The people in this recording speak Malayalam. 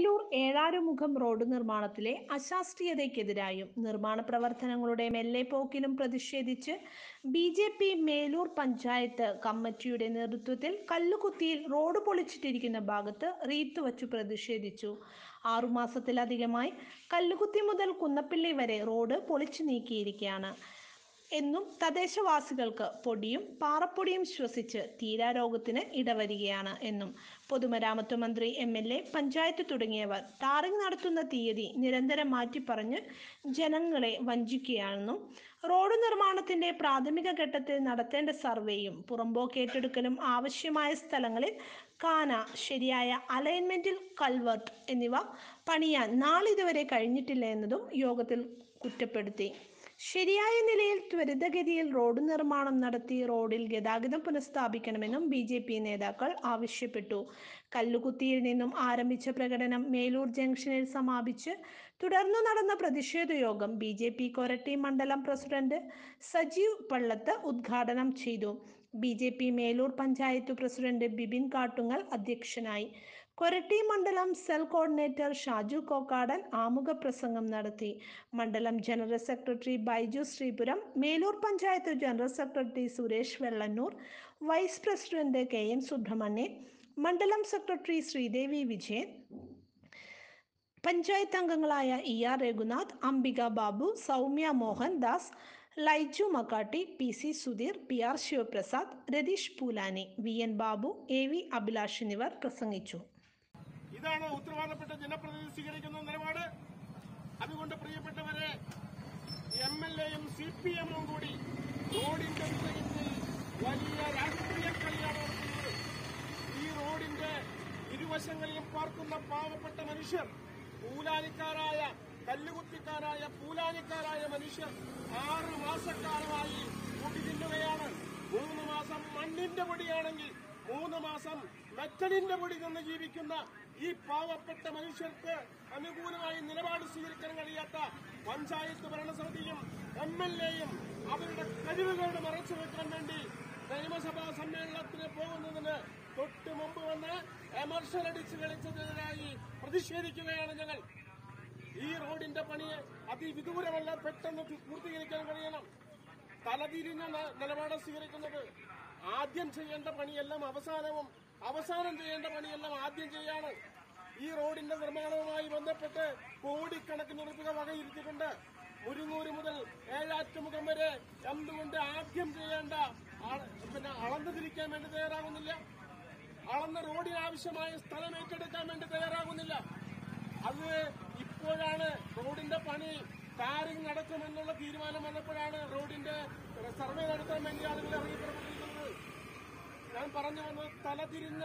മേലൂർ ഏഴാരുമുഖം റോഡ് നിർമ്മാണത്തിലെ അശാസ്ത്രീയതയ്ക്കെതിരായും നിർമ്മാണ പ്രവർത്തനങ്ങളുടെ മെല്ലെപ്പോക്കിലും പ്രതിഷേധിച്ച് B J P Melur panchayat കമ്മിറ്റിയുടെ നേതൃത്വത്തിൽ കല്ലുകുത്തിയിൽ റോഡ് പൊളിച്ചിട്ടിരിക്കുന്ന ഭാഗത്ത് റീത്ത് വച്ചു പ്രതിഷേധിച്ചു. ആറുമാസത്തിലധികമായി കല്ലുകുത്തി മുതൽ കുന്നപ്പിള്ളി വരെ റോഡ് പൊളിച്ചു നീക്കിയിരിക്കുകയാണ്. എന്നും തദ്ദേശവാസികൾക്ക് പൊടിയും പാറപ്പൊടിയും ശ്വസിച്ച് തീരാരോഗത്തിന് ഇടവരികയാണ് എന്നും പൊതുമരാമത്ത് മന്ത്രി എം എൽ എ പഞ്ചായത്ത് തുടങ്ങിയവർ ടാറിംഗ് നടത്തുന്ന തീയതി നിരന്തരം മാറ്റിപ്പറഞ്ഞ് ജനങ്ങളെ വഞ്ചിക്കുകയാണെന്നും റോഡ് നിർമ്മാണത്തിന്റെ പ്രാഥമിക ഘട്ടത്തിൽ നടത്തേണ്ട സർവേയും പുറമ്പോക്കേറ്റെടുക്കലും ആവശ്യമായ സ്ഥലങ്ങളിൽ കാന ശരിയായ അലൈൻമെന്റിൽ കൾവർട്ട് എന്നിവ പണിയാൻ നാളിതുവരെ കഴിഞ്ഞിട്ടില്ല എന്നതും യോഗത്തിൽ കുറ്റപ്പെടുത്തി. ശരിയായ നിലയിൽ ത്വരിതഗതിയിൽ റോഡ് നിർമ്മാണം നടത്തി റോഡിൽ ഗതാഗതം പുനഃസ്ഥാപിക്കണമെന്നും ബി ജെ പി നേതാക്കൾ ആവശ്യപ്പെട്ടു. കല്ലുകുത്തിയിൽ നിന്നും ആരംഭിച്ച പ്രകടനം മേലൂർ ജംഗ്ഷനിൽ സമാപിച്ച് തുടർന്നു നടന്ന പ്രതിഷേധ യോഗം ബി ജെ പി കൊരട്ടി മണ്ഡലം പ്രസിഡന്റ് സജീവ് പള്ളത്ത് ഉദ്ഘാടനം ചെയ്തു. B J P Melur panchayat president Bibin Kattungal അധ്യക്ഷനായി. കൊരട്ടി മണ്ഡലം സെൽ കോർഡിനേറ്റർ ഷാജു കോക്കാടൻ ആമുഖ പ്രസംഗം നടത്തി. മണ്ഡലം general secretary Baiju Sreepuram Melur panchayat general secretary Suresh Vellannur vice president K N Subramanian മണ്ഡലം സെക്രട്ടറി ശ്രീദേവി വിജയൻ പഞ്ചായത്ത് അംഗങ്ങളായ E R Raghunath Ambika Babu Soumya Mohandas Laiju Makkatti P C Sudheer P R Sivaprasad Ratheesh Poolani V N Babu A V Abhilash എന്നിവർ പ്രസംഗിച്ചു. ഇതാണ് ഉത്തരവാദപ്പെട്ട ജനപ്രതിനിധി സ്വീകരിക്കുന്ന നിലപാട്? അതുകൊണ്ട് പ്രിയപ്പെട്ടവരെ എം എൽ എയും സി പി എമ്മും കൂടി റോഡിന്റെ വിഷയത്തിൽ വലിയ രാഷ്ട്രീയ കളിയാണ് നടത്തുന്നത്. ഈ റോഡിന്റെ ഇരുവശങ്ങളിലും പാർക്കുന്ന പാവപ്പെട്ട മനുഷ്യർ പൂലാനിക്കാരായ കല്ലുകുത്തിക്കാരായ പൂലാനിക്കാരായ മനുഷ്യർ ആറ് മാസക്കാലമായി കൂട്ടി തിന്നുകയാണ്. മൂന്ന് മാസം മണ്ണിന്റെ പൊടിയാണെങ്കിൽ മൂന്ന് മാസം മെറ്റലിന്റെ പൊടി നിന്ന് ജീവിക്കുന്ന ഈ പാവപ്പെട്ട മനുഷ്യർക്ക് അനുകൂലമായി നിലപാട് സ്വീകരിക്കാൻ കഴിയാത്ത പഞ്ചായത്ത് ഭരണസമിതിയും എം എൽ എയും അവരുടെ കഴിവുകളുടെ മറച്ചു വെക്കാൻ വേണ്ടി നിയമസഭാ സമ്മേളനത്തിന് പോകുന്നതിന് തൊട്ട് മുമ്പ് വന്ന് എമർഷൻ അടിച്ച് കളിച്ചതിനായി പ്രതിഷേധിക്കുകയാണ് ഞങ്ങൾ. ഈ റോഡിന്റെ പണി അതിവിദൂരമല്ല പെട്ടെന്ന് പൂർത്തീകരിക്കാൻ കഴിയണം. തലതിരിഞ്ഞ നിലപാട് സ്വീകരിക്കുന്നത് ആദ്യം ചെയ്യേണ്ട പണിയെല്ലാം അവസാനവും അവസാനം ചെയ്യേണ്ട പണിയെല്ലാം ആദ്യം ചെയ്യാണ്. ഈ റോഡിന്റെ നിർമ്മാണവുമായി ബന്ധപ്പെട്ട് കോടിക്കണക്കിന് രൂപ വകയിരുത്തിയിട്ടുണ്ട് മുരുങ്ങൂര് മുതൽ ഏഴാറ്റുമുഖം വരെ എന്തുകൊണ്ട് ആദ്യം ചെയ്യേണ്ട പിന്നെ അളന്നു തിരിക്കാൻ വേണ്ടി തയ്യാറാകുന്നില്ല. അളന്ന റോഡിന് ആവശ്യമായ സ്ഥലം ഏറ്റെടുക്കാൻ വേണ്ടി തയ്യാറാകുന്നില്ല. അത് ഇപ്പോഴാണ് റോഡിന്റെ പണി ടാറിംഗ് നടക്കുമെന്നുള്ള തീരുമാനം വന്നപ്പോഴാണ് റോഡിന്റെ സർവേ നടത്താൻ വേണ്ടി ആളുകളെ അറിയപ്പെട്ടിരിക്കുന്നത്. ഞാൻ പറഞ്ഞു വന്നത് തലതിരിഞ്ഞ